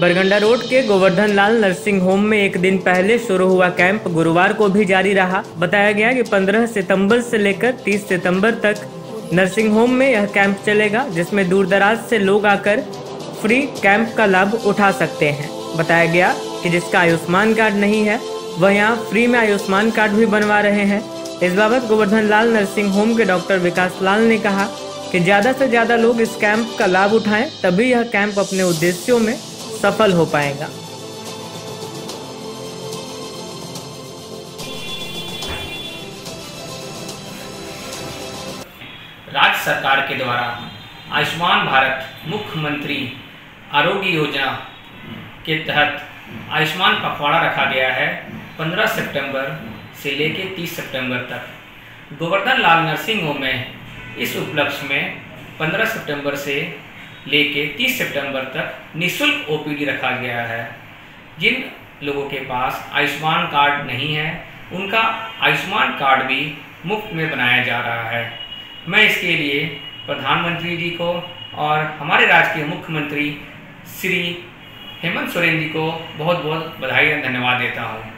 बरगंडा road के Govardhan Lal nursing home में एक दिन पहले शुरू हुआ कैंप। गुरुवार को भी जारी रहा। बताया गया कि 15 सितंबर से लेकर 30 सितंबर तक नर्सिंग होम में यह कैंप चलेगा, जिसमें दूर दराज से लोग आकर फ्री कैंप का लाभ उठा सकते हैं। बताया गया कि जिसका आयुष्मान कार्ड नहीं है, वह यहाँ फ्री में आयुष्मान कार्ड भी बनवा रहे हैं। इस बाबत गोवर्धन लाल नर्सिंग होम के डॉक्टर विकास लाल ने कहा कि ज़्यादा से ज़्यादा लोग इस कैंप का लाभ उठाएँ, तभी यह कैंप अपने उद्देश्यों में सफल हो पाएगा। राज्य सरकार के द्वारा आयुष्मान भारत मुख्यमंत्री आरोग्य योजना के तहत आयुष्मान पखवाड़ा रखा गया है 15 सितंबर से लेकर 30 सितंबर तक। गोवर्धन लाल नर्सिंग होम में इस उपलक्ष्य में 15 सितंबर से लेके 30 सितंबर तक निशुल्क ओपीडी रखा गया है। जिन लोगों के पास आयुष्मान कार्ड नहीं है, उनका आयुष्मान कार्ड भी मुफ़्त में बनाया जा रहा है। मैं इसके लिए प्रधानमंत्री जी को और हमारे राज्य के मुख्यमंत्री श्री हेमंत सोरेन जी को बहुत बहुत बधाई और धन्यवाद देता हूँ।